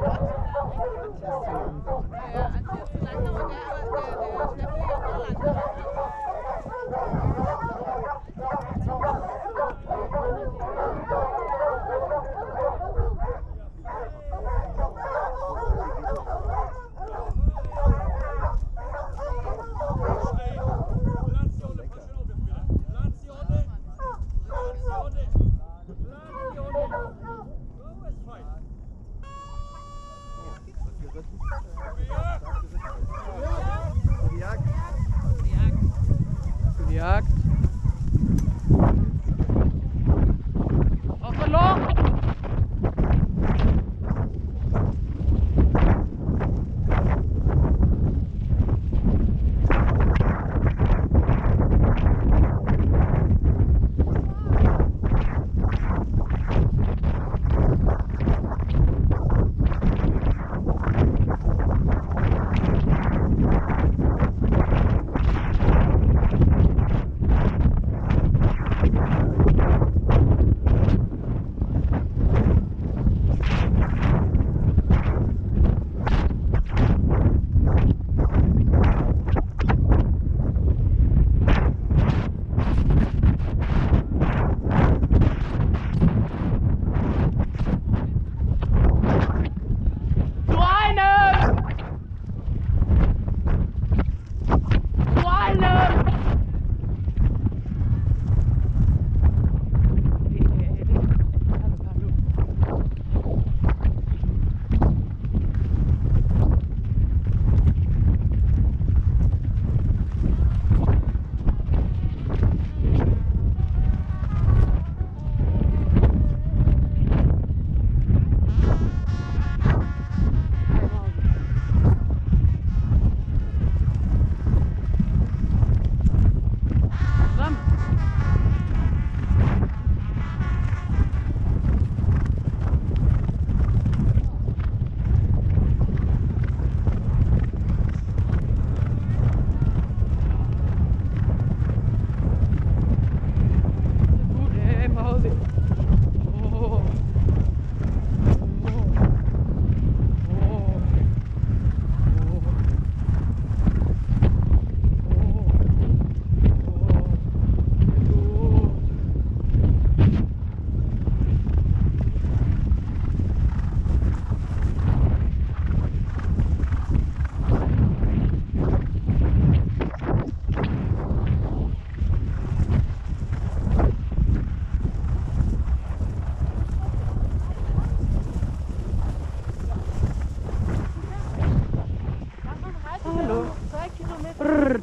안녕하세요. Jak? Jagd. Overlock! Thank you. кілометри.